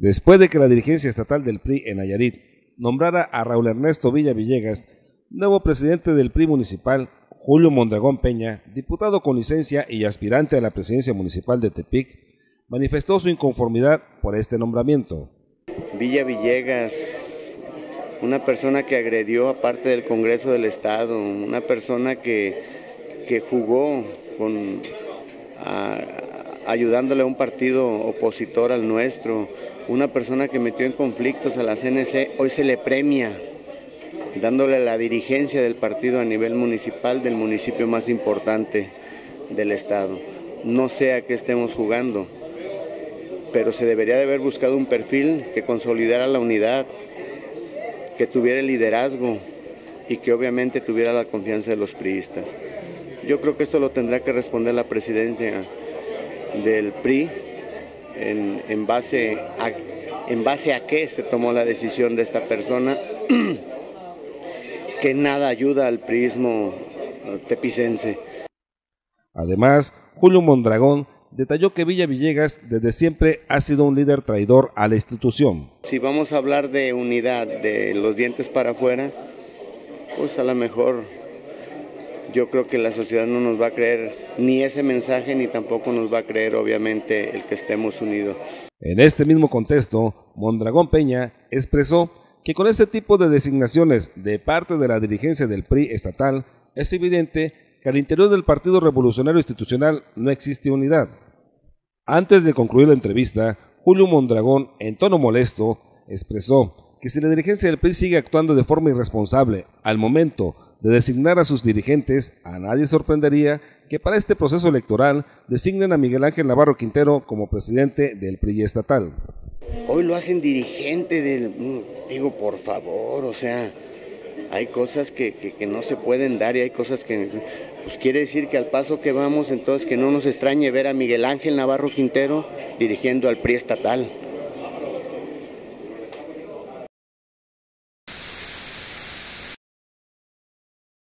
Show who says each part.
Speaker 1: Después de que la dirigencia estatal del PRI en Nayarit nombrara a Raúl Ernesto Villa Villegas, nuevo presidente del PRI municipal, Julio Mondragón Peña, diputado con licencia y aspirante a la presidencia municipal de Tepic, manifestó su inconformidad por este nombramiento.
Speaker 2: Villa Villegas, una persona que agredió a parte del Congreso del Estado, una persona que, que jugó con, ayudándole a un partido opositor al nuestro, una persona que metió en conflictos a la CNC, hoy se le premia dándole la dirigencia del partido a nivel municipal del municipio más importante del estado. No sé a qué estemos jugando, pero se debería de haber buscado un perfil que consolidara la unidad, que tuviera el liderazgo y que obviamente tuviera la confianza de los priistas. Yo creo que esto lo tendrá que responder la presidenta del PRI en, base a, en base a qué se tomó la decisión de esta persona que nada ayuda al prismo eh, tepicense.
Speaker 1: Además, Julio Mondragón detalló que Villa Villegas desde siempre ha sido un líder traidor a la institución.
Speaker 2: Si vamos a hablar de unidad, de los dientes para afuera, pues a lo mejor yo creo que la sociedad no nos va a creer ni ese mensaje ni tampoco nos va a creer obviamente el que estemos unidos.
Speaker 1: En este mismo contexto, Mondragón Peña expresó que con este tipo de designaciones de parte de la dirigencia del PRI estatal, es evidente que al interior del Partido Revolucionario Institucional no existe unidad. Antes de concluir la entrevista, Julio Mondragón, en tono molesto, expresó que si la dirigencia del PRI sigue actuando de forma irresponsable al momento de designar a sus dirigentes, a nadie sorprendería que para este proceso electoral designen a Miguel Ángel Navarro Quintero como presidente del PRI estatal.
Speaker 2: Hoy lo hacen dirigente del... Digo, por favor, o sea, hay cosas que, no se pueden dar y hay cosas que... Pues quiere decir que al paso que vamos, entonces que no nos extrañe ver a Miguel Ángel Navarro Quintero dirigiendo al PRI estatal.